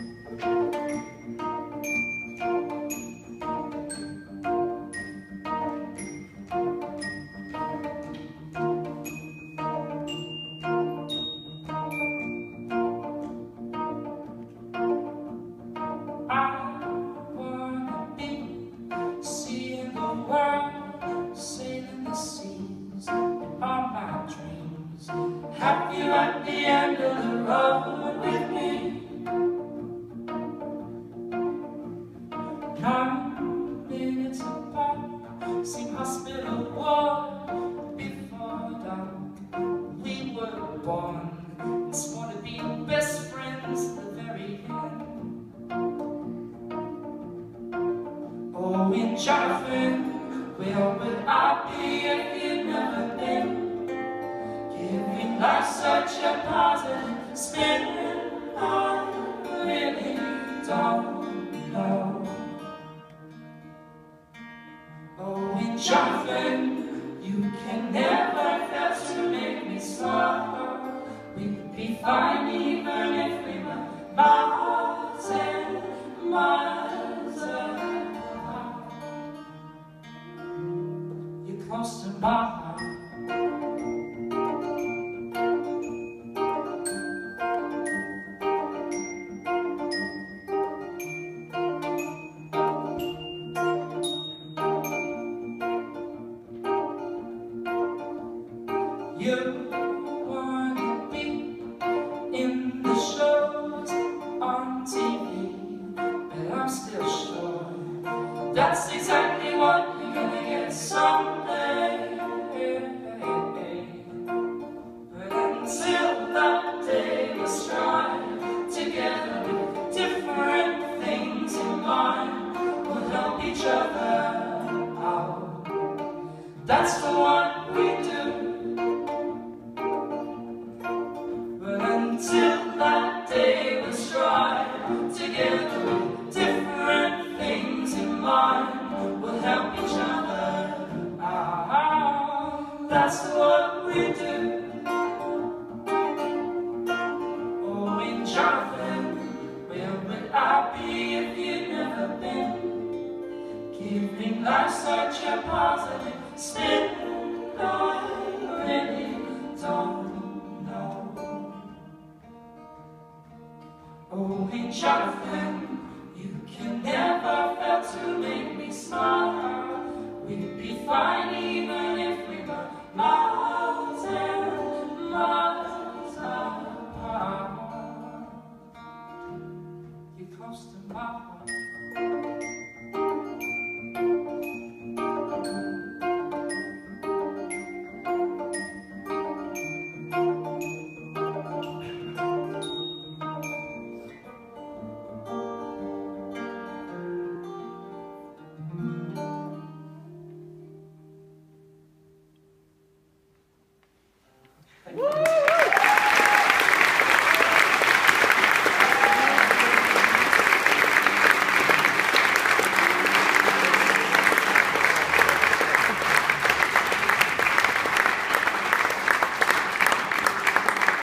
At. Happy like the end of the road same hospital ward before dark. We were born to be best friends to the very end. Oh, in Jonathan, where would I be if you'd never been? Giving life such a positive spin Jonathan You can never fail to make me smile We'd be fine even if we were miles and miles apart. You're close to my heart You wanna be in the shows on TV, but I'm still sure that's exactly what you're gonna get someday. But until that day, let's try together with different things in mind. We'll help each other out. That's what mind. We'll help each other out. That's what we do. Oh, in Jonathan, where would I be if you'd never been? Giving life such a positive spin. I really don't. Oh, in Jonathan, Tá mapa.